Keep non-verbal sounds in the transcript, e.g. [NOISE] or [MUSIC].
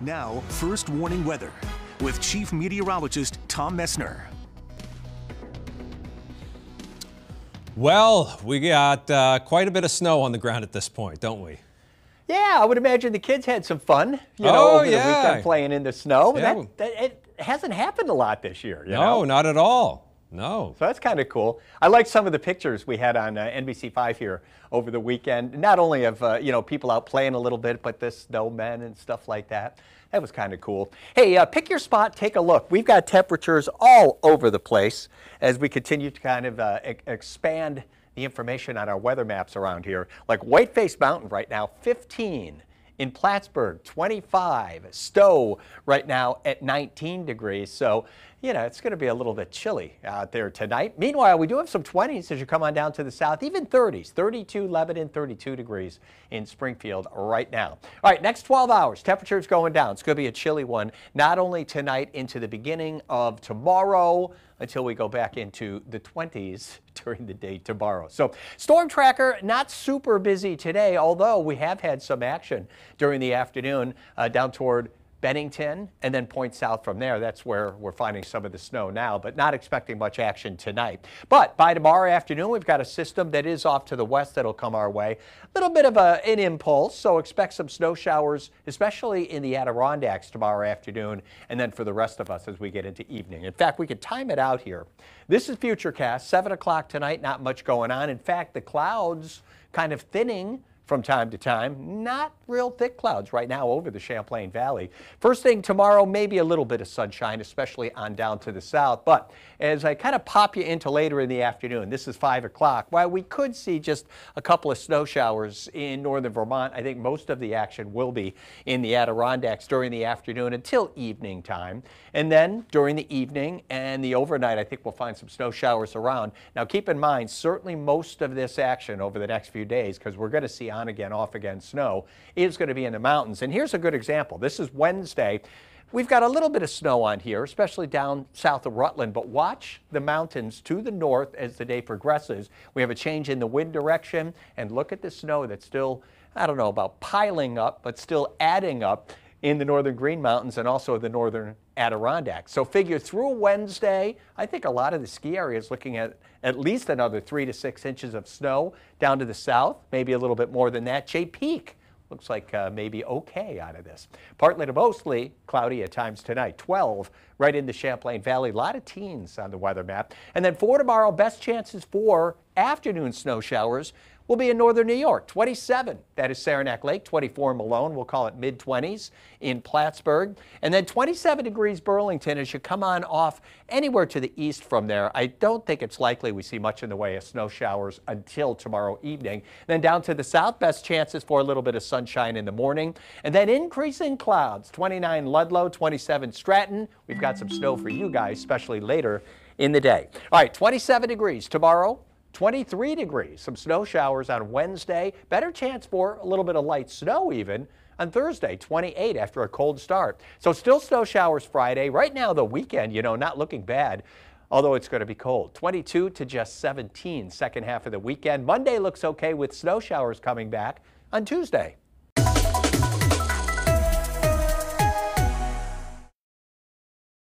Now, first warning weather with Chief Meteorologist Tom Messner. Well, we got uh, quite a bit of snow on the ground at this point, don't we? Yeah, I would imagine the kids had some fun, you know, Oh, over the weekend playing in the snow. Yeah. That, that, it hasn't happened a lot this year, you No, know? not at all. No. So that's kind of cool. I like some of the pictures we had on uh, NBC5 here over the weekend. Not only of uh, you know people out playing a little bit, but the snowmen and stuff like that. That was kind of cool. Hey, uh, pick your spot, take a look. We've got temperatures all over the place as we continue to kind of uh, e- expand the information on our weather maps around here. Like Whiteface Mountain right now, 15. In Plattsburgh, 25. Stowe right now at 19 degrees. So, you know, it's going to be a little bit chilly out there tonight. Meanwhile, we do have some 20s as you come on down to the south, even 30s. 32 Lebanon, 32 degrees in Springfield right now. All right, next 12 hours, temperatures going down. It's going to be a chilly one, not only tonight into the beginning of tomorrow until we go back into the 20s [LAUGHS] during the day tomorrow. So storm tracker not super busy today, although we have had some action during the afternoon uh, down toward Bennington and then point south from there. That's where we're finding some of the snow now, but not expecting much action tonight. But by tomorrow afternoon, we've got a system that is off to the west that'll come our way. A little bit of a, an impulse, so expect some snow showers, especially in the Adirondacks tomorrow afternoon, and then for the rest of us as we get into evening. In fact, we could time it out here. This is Futurecast, 7 o'clock tonight, not much going on. In fact, the clouds kind of thinning from time to time. Not real thick clouds right now over the Champlain Valley. First thing tomorrow, maybe a little bit of sunshine, especially on down to the south. But as I kind of pop you into later in the afternoon, this is 5 o'clock, while we could see just a couple of snow showers in northern Vermont, I think most of the action will be in the Adirondacks during the afternoon until evening time. And then during the evening and the overnight, I think we'll find some snow showers around. Now keep in mind, certainly most of this action over the next few days, because we're going to see on again, off again snow, is going to be in the mountains. And here's a good example. This is Wednesday. We've got a little bit of snow on here, especially down south of Rutland, but watch the mountains to the north as the day progresses. We have a change in the wind direction, and look at the snow that's still, I don't know about piling up, but still adding up in the northern Green Mountains and also the northern Adirondacks. So figure through Wednesday, I think a lot of the ski areas looking at at least another three to six inches of snow down to the south, maybe a little bit more than that. Jay Peak looks like uh, maybe okay out of this. Partly to mostly cloudy at times tonight. 12 right in the Champlain Valley. A lot of teens on the weather map. And then for tomorrow, best chances for afternoon snow showers will be in northern New York. 27, that is Saranac Lake. 24 in Malone, we'll call it mid 20s in Plattsburgh. And then 27 degrees Burlington as you come on off anywhere to the east from there. I don't think it's likely we see much in the way of snow showers until tomorrow evening. Then down to the south, best chances for a little bit of sunshine in the morning. And then increasing clouds 29 Ludlow, 27 Stratton. We've got some snow for you guys, especially later in the day. All right, 27 degrees tomorrow. 23 degrees, some snow showers on Wednesday. Better chance for a little bit of light snow even on Thursday, 28 after a cold start. So still snow showers Friday. Right now, the weekend, you know, not looking bad, although it's going to be cold. 22 to just 17 second half of the weekend. Monday looks okay with snow showers coming back on Tuesday.